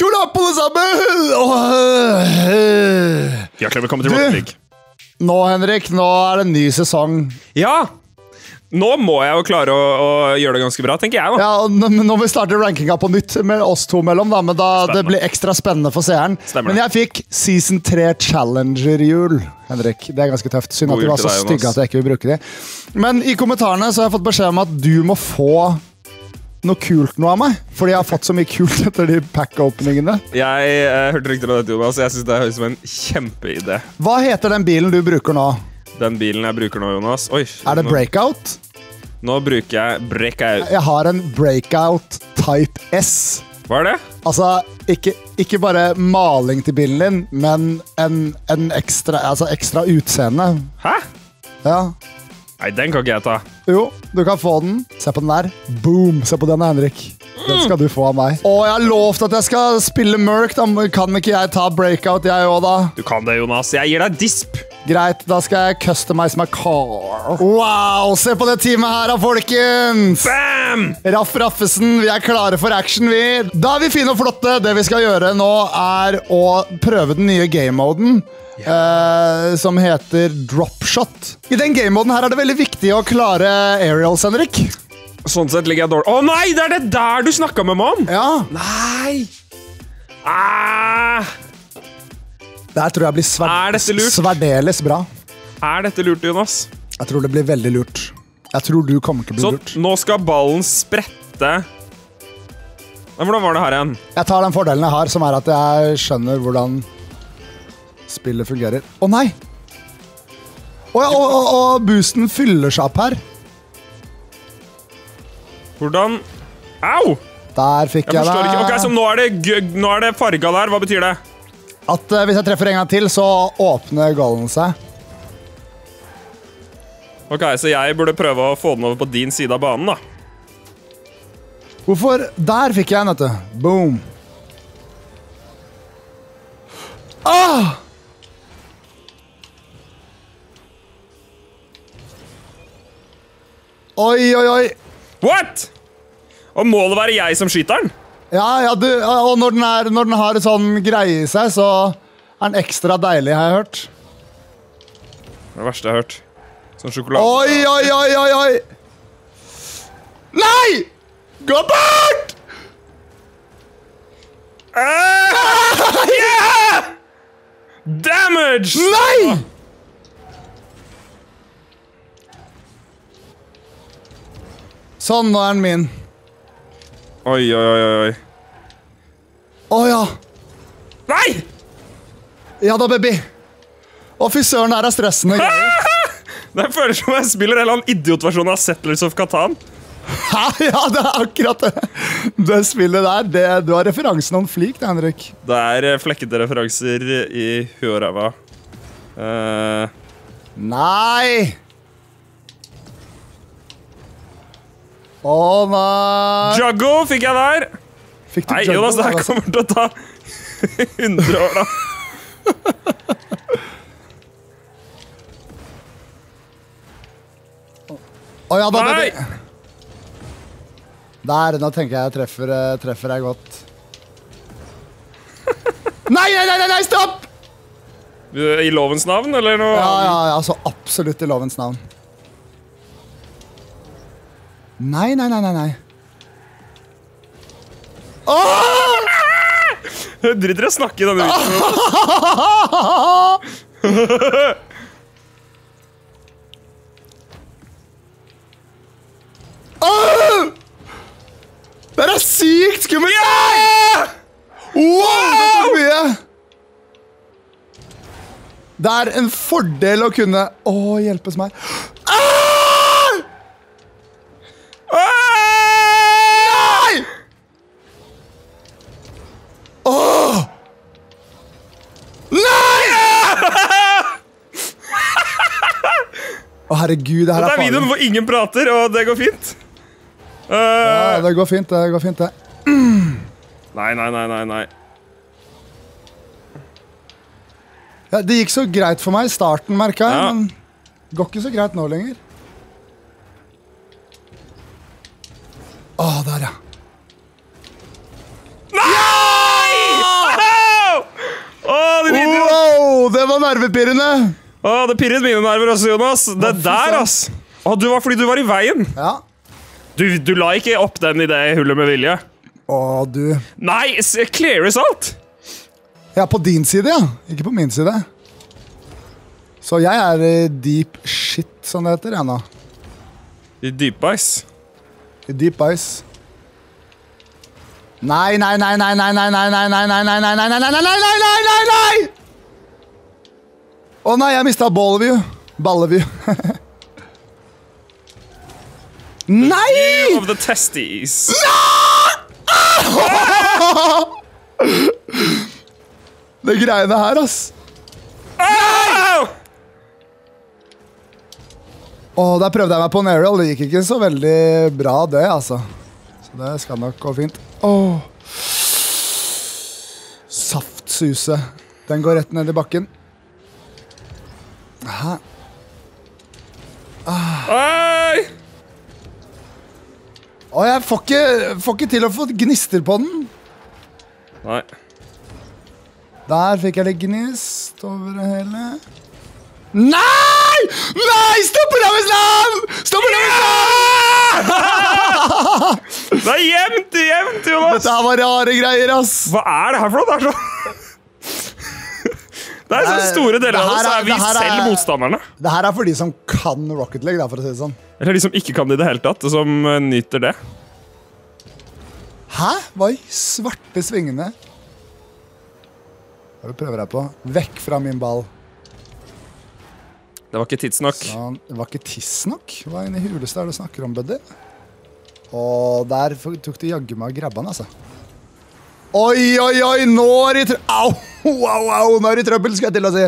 Tjola på det sammen! Oh. Hjertelig velkommen til! Rocket League. Nå, Henrik, nå er det en ny sesong. Ja! Nå må jeg jo klare å, å gjøre det ganske bra, tenker jeg. da. Ja, Nå må vi starte rankinga på nytt med oss to mellom, da, men da det blir ekstra spennende for seeren. Stemmer Men jeg fikk Season 3 Challenger-hjul. Henrik, Det er ganske tøft. Synd at de var så stygge at jeg ikke vil bruke de. Men i kommentarene så har jeg fått beskjed om at du må få noe kult noe av meg. Fordi jeg har fått så mye kult etter de pack-openingene. Jeg eh, hørte rykter om dette, Jonas. Jeg syns det høres ut som en kjempeidé. Hva heter den bilen du bruker nå? Den bilen jeg bruker nå, Jonas Oi, Er det nå, Breakout? nå bruker jeg breakout. Jeg har en Breakout Type S. Hva er det? Altså, ikke, ikke bare maling til bilen din, men en, en ekstra, altså ekstra utseende. Hæ? Ja. Nei, den kan ikke jeg ta. Jo, du kan få den. Se på den der. Boom! Se på den, Henrik. Den skal du få av meg. Og jeg har lovt at jeg skal spille Merc. Da kan ikke jeg ta breakout, jeg òg, da? Du kan det, Jonas. Jeg gir deg disp. Greit, da skal jeg customize my car. Wow, se på det teamet her, folkens! Bam! Raff Raffesen, vi er klare for action, vi. Da er vi fine og flotte. Det vi skal gjøre nå, er å prøve den nye game-moden. eh, som heter dropshot. I den game-moden her er det veldig viktig å klare aerials, Henrik. Sånn sett ligger jeg dårlig Å nei, det er det der du snakka med meg om! Ja, Nei! Ah, Der tror jeg blir sver Er sverdeles bra. er dette lurt, Jonas? Jeg tror det blir veldig lurt. Jeg tror du kommer til å bli Så lurt. nå skal ballen sprette Men Hvordan var det her igjen? Jeg tar den fordelen jeg har, som er at jeg skjønner hvordan spillet fungerer. Å nei! Ja, og, og, og boosten fyller seg opp her. Hvordan Au! Der fikk Jeg jeg, det. Ok. Så nå er det, nå er det farga der. Hva betyr det? At eh, hvis jeg treffer en gang til, så åpner gallen seg. Ok, Så jeg burde prøve å få den over på din side av banen, da. Hvorfor? Der fikk jeg en, vet du. Boom. Ah! Oi, oi, oi. What?! Og må det være jeg som skyter den? Ja, ja, du, og når den, er, når den har en sånn greie i seg, så er den ekstra deilig, har jeg hørt. Det er det verste jeg har hørt. Sånn sjokolade. Oi, oi, oi, oi, oi! Nei! Gå bort! Uh, Yeah! Damage! Nei! Sånn, nå er den min. Oi, oi, oi, oi. Å ja. Nei! Ja da, baby. Å, fy søren, her er stressende greier. Det føles som jeg spiller en eller annen idiotversjon av Settlers of Catan. Hæ? Ja, det er akkurat det. Det spillet der, det, du har referansen om flik, det, Henrik. Det er eh, flekkete referanser i huet og ræva. Uh... Nei! Å nei Juggo fikk jeg der. Fikk du Nei, Juggo, Jonas, det her altså? kommer til å ta 100 år, da. Å ja, da, Nei! Der, nå tenker jeg jeg treffer, eh, treffer jeg godt. Nei, nei, nei, nei, nei, stopp! I lovens navn, eller noe? Ja, ja, ja, så absolutt i lovens navn. Nei, nei, nei, nei, nei. Åh! Jeg driter i å snakke i denne videoen. Åh! Det er sykt skummelt! Wow, det tok mye! Det er en fordel å kunne Å, hjelpes meg. herregud, det her Dette er, er videoen hvor ingen prater, og det går fint. Uh, ja, eh. det går fint, det går fint, det. Nei, nei, nei, nei. nei. Ja, det gikk så greit for meg i starten, merka jeg, ja. men går ikke så greit nå lenger. Å, oh, der, ja. Nei! Au! Oh, det, wow, det var nervepirrende. Å, det pirret mine nerver også, Jonas. Det Hvorfor der, ass. Å, du var fordi du var i veien. Ja. Du, du la ikke opp den i det hullet med vilje. Å, du. Nei, s- clear result. Ja, på din side, ja. Ikke på min side. Så jeg er i deep shit, som det heter, jeg nå. I deep ice. I deep ice. Nei, nei, nei, nei, nei, nei, nei, nei, nei, nei, nei, nei, nei, nei, nei, nei, nei, nei, nei, nei! Å nei, jeg mista ballview. Balleview. nei! Of the testes. Det greiene her, ass. Au! Å, der prøvde jeg meg på en aerial. Det gikk ikke så veldig bra, det, altså. Så det skal nok gå fint. Åh. Saftsuse. Den går rett ned i bakken. Hæ? Oi! Å, jeg får ikke, får ikke til å få gnister på den. Nei. Der fikk jeg litt gnist over det hele. Nei! Nei! Stopp Ravislav! Stopp Ravislav! Det er jevnt, jevnt, Jonas. Dette var rare greier, ass. Hva er det her for noe? Det er så Det er store deler av det, så er- er vi er- selv motstanderne. Det her er for de som kan Rocket League, da, for å si det sånn. Eller de som ikke kan det i det hele tatt, og som eh, nyter det. Hæ? Hva i svarte svingene? Hva prøver jeg på? Vekk fra min ball. Det var ikke tidsnok. Sånn. Det var ikke tidsnok. Hva inni huleste er det du snakker om, buddy? Og der tok de jaggu meg og grabba den, altså. Oi, oi, oi, nå er det i. Au, au, au, nå er det trøbbel, skal jeg til å si.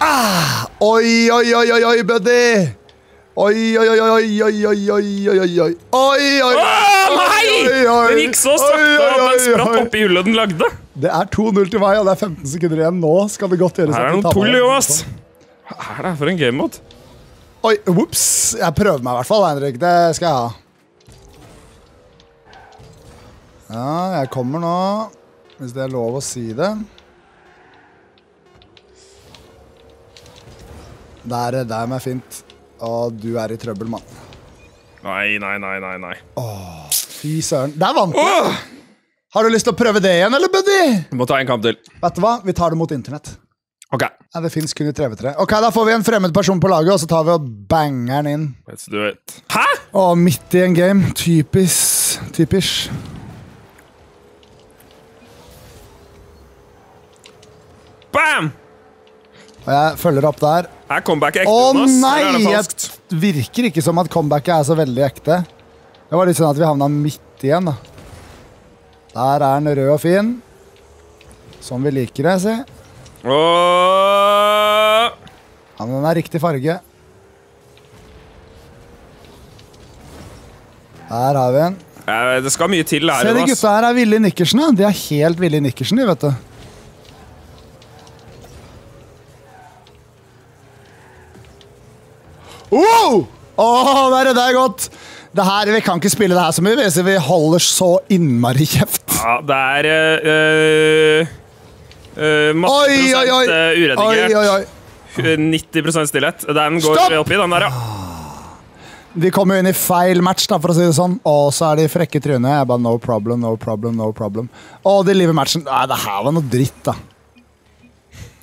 Ah, oi, oi, oi, oi, oi, buddy. Oi, oi, oi, oi, oi, oi, oi, oi, oi, oi. Oi, Å nei! Den gikk så sakte at den spratt oppi hullet den lagde. Det er 2-0 til meg, og det er 15 sekunder igjen. Nå skal det godt gjøres. Her er vi noen tull, jo, Jonas. Hva er det for en game mode? Oi, whoops. Jeg prøver meg i hvert fall, Henrik. Det skal jeg ha. Ja, jeg kommer nå. Hvis det er lov å si det. Der redda jeg meg fint. Og du er i trøbbel, mann. Nei, nei, nei, nei. nei. Fy søren. Der vant du! Åh! Har du lyst til å prøve det igjen, eller, buddy? Vi må ta en kamp til. Vet du hva? Vi tar det mot internett. Ok, Ja, det fins kun i 3v3. Ok, Da får vi en fremmed person på laget, og så tar vi og banger den inn. let's do it. Hæ? Å, midt i en game. Typisk. Typisk. Bam! Og jeg følger opp der. Er comebacket ekte, Å Jonas? nei! Er det virker ikke som at comebacket er så veldig ekte. Det var litt sånn at vi havna midt igjen, da. Der er den rød og fin. Som vi liker det, si. Åh! Ja, men den er riktig farge. Der har vi den. Det skal mye til her, Se, de gutta her er i nikkersen. De er helt i nikkersen, de, vet du. Åh, der det er godt. Det her, vi kan ikke spille det her så mye, så vi holder så innmari kjeft. Ja, det er øh, øh, masse Oi, prosent oi! Oi, uredigert. oi, oi. 90 stillhet. Den går Stopp! oppi, den der, ja. De kom jo inn i feil match, da, for å si det sånn. Og så er de frekke i trynet. Jeg bare no problem, no problem, no problem. Og de lever matchen. Nei, det her var noe dritt, da.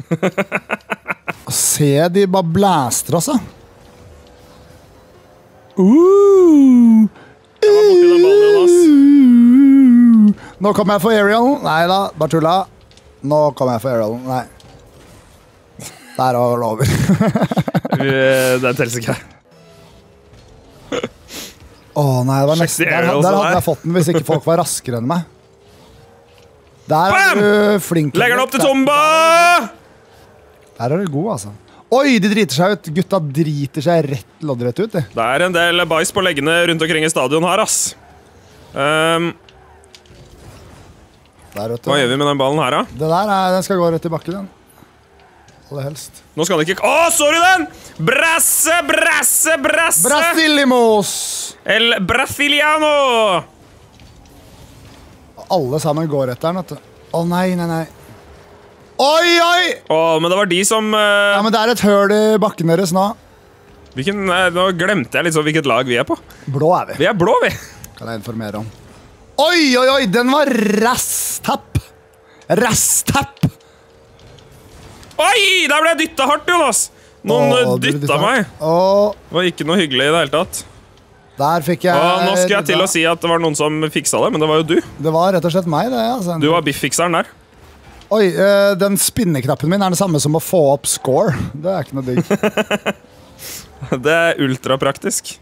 Se, de bare blaster, altså. Uh, uh. Nå kom jeg for aerial. Nei da, bare tulla. Nå kom jeg for aerial. Nei. Der var det over. Den teller ikke. Å nei, det var nesten der der. hadde jeg fått den hvis ikke folk var raskere enn meg. Der Bam! er du flink. Legger den opp til Tomba! Der er du god, altså. Oi, de driter seg ut. Gutta driter seg rett loddrett ut, Det. Det er en del bæsj på leggene rundt omkring i stadion her, ass. Um, Der, hva gjør vi med den ballen her, da? Det der er, den skal gå rett i bakken, den. Aller helst. Nå skal det ikke Å, så du den? Brasse, brasse, brasse! Brasilimos! El brasiliano! Alle sammen går etter den, vet du. Å nei, nei, nei. Oi, oi! Åh, men det var de som uh... Ja, men Det er et høl i bakken deres nå. hvilken, uh, Nå glemte jeg liksom hvilket lag vi er på. Blå er vi. Vi er blå, vi. Kan jeg informere om. Oi, oi, oi! Den var rasstapp! Rasstapp! Oi! Der ble jeg dytta hardt, Jonas. Noen Å, eh, dytta meg. Åh. Det var ikke noe hyggelig i det hele tatt. der fikk jeg Og nå skal jeg til å si at det var noen som fiksa det, men det var jo du. Det var rett og slett meg, det. altså. Du var biff-fikseren der. Oi, eh, den spinneknappen min er det samme som å få opp score. Det er ikke noe digg. Det er ultrapraktisk.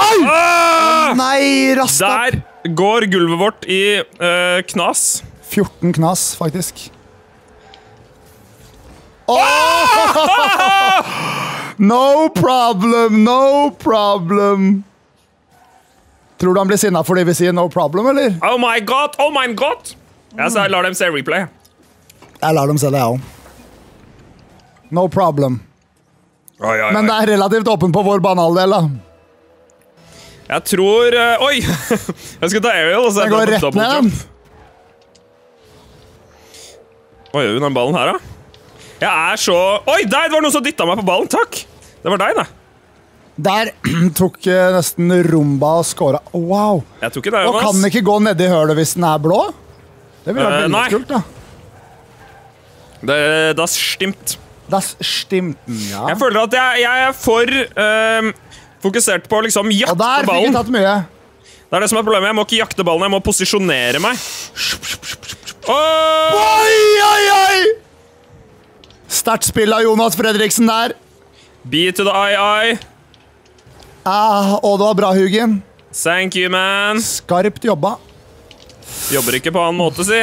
Oi! Ah! Nei, opp! Der går gulvet vårt i uh, knas. 14 knas, faktisk. Åh! No problem, no problem. Tror du han blir sinna fordi vi sier no problem, eller? Oh my god, oh my god! Ja, så jeg lar dem se replay. Jeg lar dem se det, jeg òg. No problem. Oi, oi, oi. Men det er relativt åpent på vår banaldel, da. Jeg tror uh, Oi! jeg skal ta aerial. så Den går rett ned. Hva gjør vi den ballen her, da? Jeg er så Oi, der var noen som dytta meg på ballen. Takk! Det var deg, det. Der tok eh, nesten Rumba og scora. Wow. Jeg tok ikke deg, Og kan den ikke gå nedi hølet hvis den er blå? Det ville vært Eh, veldig kult, da. Det, das stimmt. Das stimmt, ja. Jeg føler at jeg, jeg er for uh, fokusert på å liksom Og jakte der fikk vi tatt mye. Det er det som er problemet. Jeg må ikke jakte ballen, jeg må posisjonere meg. Oh! Oi, oi, oi! Sterkt spill av Jonas Fredriksen der. B to the eye, Ah, og det var bra, Hugin. Thank you, man. Skarpt jobba. Jobber ikke på annen måte, si.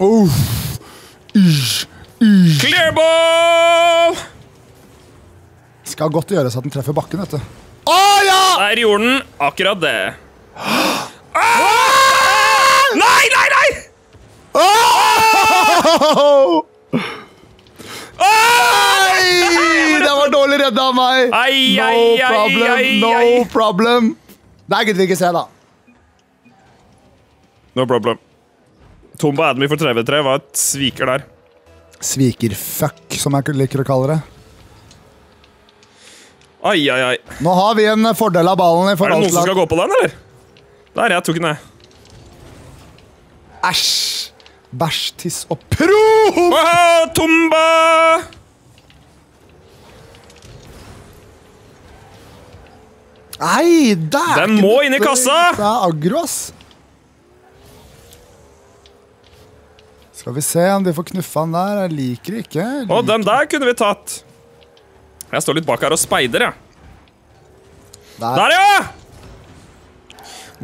Uh. Ish. Ish. Clear ball! Skal godt gjøres at den treffer bakken, vet du. Å ja! Der gjorde den akkurat det. Ah! Nei, nei, nei! Oh! Oi! Det var dårlig redda av meg. No ai, ai, problem, ai, no problem. Det gidder vi ikke se, da. No problem. Tomba Admy for 3v3 var et sviker der. Svikerfuck, som jeg liker å kalle det. Ai, ai, ai. Nå har vi en fordel av ballen i Er det forhold noen som skal gå på den, eller? Der, jeg tok den, jeg. Æsj! Bæsj, tiss og promp! Wow, Tomba! Nei, der! Den må inn i kassa! Det er aggro, ass. Skal vi se om de får knuffa den der. Jeg liker ikke. Å, den der kunne vi tatt. Jeg står litt bak her og speider, jeg. Der. Der, ja!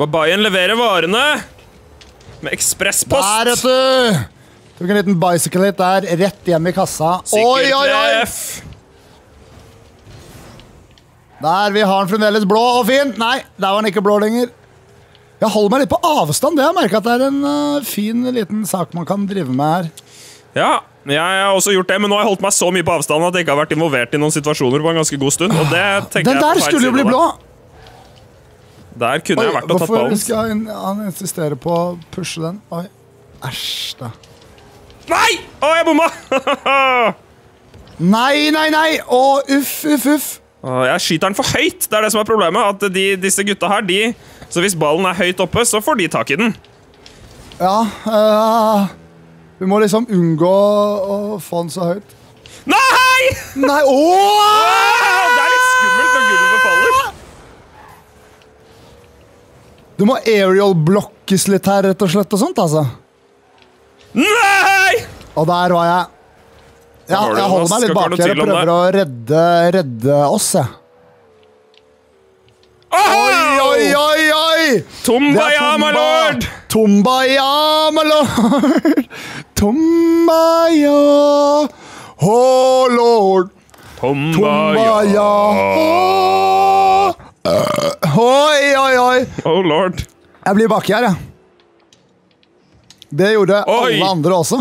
Babayen leverer varene med ekspresspost. Der, vet du! Tok en liten bicycle hit der, rett hjem i kassa. Sikkert oi, oi! treff. Der, vi har den fremdeles blå og fin. Nei, der var den ikke blå lenger. Jeg holder meg litt på avstand. Det har jeg merket at det er en uh, fin liten sak man kan drive med her. Ja, jeg har også gjort det, men nå har jeg holdt meg så mye på avstand at jeg ikke har vært involvert i noen situasjoner på en ganske god stund. Og det tenker Den jeg er der jeg skulle jo bli blå. Der kunne jeg vært og tatt hvorfor skal han, han insistere på å pushe den? Oi. Æsj, da. Nei! Å, jeg bomma! Nei, nei, nei! Å, uff, uff, uff. Jeg skyter den for høyt. Det er det som er problemet. At de, disse gutta her, de Så hvis ballen er høyt oppe, så får de tak i den. Ja uh, Vi må liksom unngå å få den så høyt. Nei! Nei, oh! Det er litt skummelt når gulvet faller. Du må aerial blokkes litt her, rett og slett, og sånt, altså. Nei! Og der var jeg. Ja, jeg holder meg litt bak her og prøver å redde, redde oss, jeg. Oi, oi, oi, oi! Tombaya, my lord! Tombaya, my lord! Tombaya, oh lord! Tombaya, oh. Oi, oi, oi! Oh lord. Jeg blir baki her, jeg. Det gjorde Oi. alle andre også.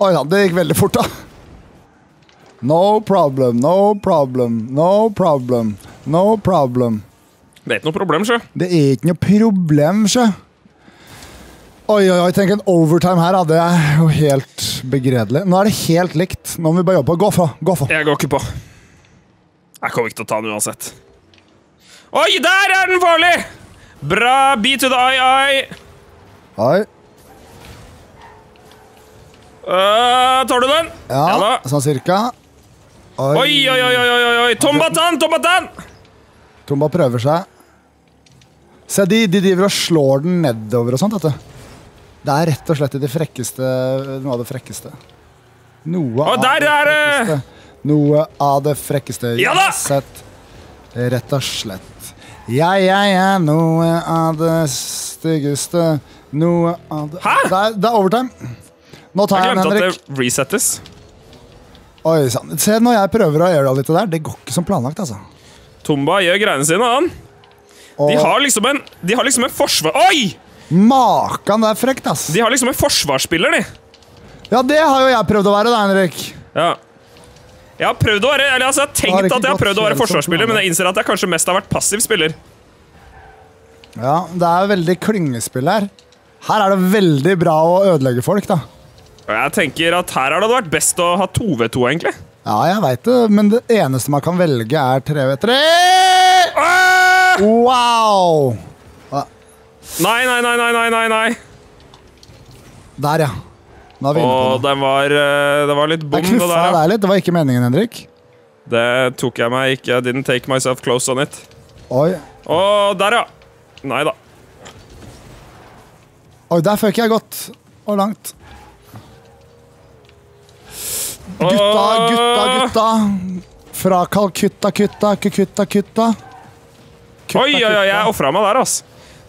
Oi da, det gikk veldig fort, da. No problem, no problem, no problem, no problem. Det er ikke noe problem, sjø. Det er ikke noe problem, sjø. Oi, oi, oi, tenk en overtime her. Det er jo helt begredelig. Nå er det helt likt. Nå må vi bare jobbe. Gå for. Gå for. Jeg går ikke på. Jeg kommer ikke til å ta den uansett. Oi, der er den farlig! Bra. Be to the eye-eye. Oi. Uh, tar du den? Ja, da. sånn cirka. Oi, oi, oi, oi, oi, oi. Tombatan, tombatan! Tomba prøver seg. Se, de, de driver og slår den nedover og sånt, Dette. Det er rett og slett det frekkeste, noe av det frekkeste. Noe av der det! frekkeste. Noe av det frekkeste Ja da! sett. Rett og slett. Ja, ja, ja, noe av det styggeste. Noe av det Hæ? Det er, det er overtime. Nå tar Jeg den, Henrik. jeg glemte at det resettes. Oi sann. Se, når jeg prøver å gjøre det litt der, det går ikke som planlagt, altså. Tomba gjør greiene sine, han. De har liksom en De har liksom en forsvar... Oi! Makan, det er frekt, ass. De har liksom en forsvarsspiller, de. Ja, det har jo jeg prøvd å være, da, Henrik. Ja. Jeg har prøvd å være Eller altså, jeg har tenkt har at jeg har prøvd å være forsvarsspiller, men jeg innser at jeg kanskje mest har vært passiv spiller. Ja, det er veldig klyngespill her. Her er det veldig bra å ødelegge folk, da. Jeg tenker at her har det vært best å ha 2v2, egentlig. Ja, jeg veit det, men det eneste man kan velge, er 3v3. Wow! Nei, nei, nei, nei, nei, nei, nei. Der, ja. Nå er vi inne på noe. den var eh, Det var litt bom, det der. ja. litt. Det var ikke meningen, Henrik. Det tok jeg meg ikke. I didn't take myself close on it. Oi, Å, der, ja. Nei da. Oi der føk jeg godt og langt. Gutta, gutta, gutta. Fra Calcutta, kutta, kukutta, kutta. Oi, oi, oi, jeg ofra meg der, ass.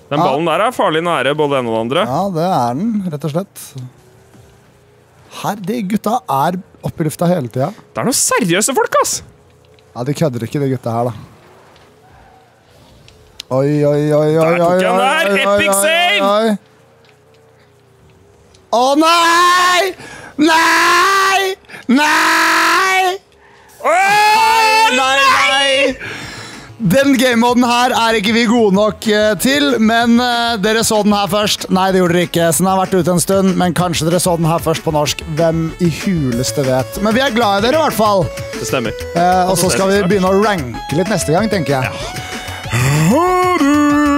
Den Ja. ballen der er farlig nære både den og den andre. Ja, det er den, rett og slett. Her, de gutta er oppe i lufta hele tida. Det er noen seriøse folk, ass! Ja, de kødder ikke, de gutta her, da. Oi, oi, oi, oi, oi, oi, oi, Epic save! Å nei! Nei! Nei! Oi, Nei, nei! Den gamemoden her er ikke vi gode nok eh, til, men eh, dere så den her først. Nei, det gjorde dere ikke, så den har vært ute en stund, men kanskje dere så den her først på norsk. Hvem i huleste vet. Men vi er glad i dere, i hvert fall. Det stemmer. Eh, og så skal vi begynne å ranke litt neste gang, tenker jeg. Ja.